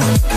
you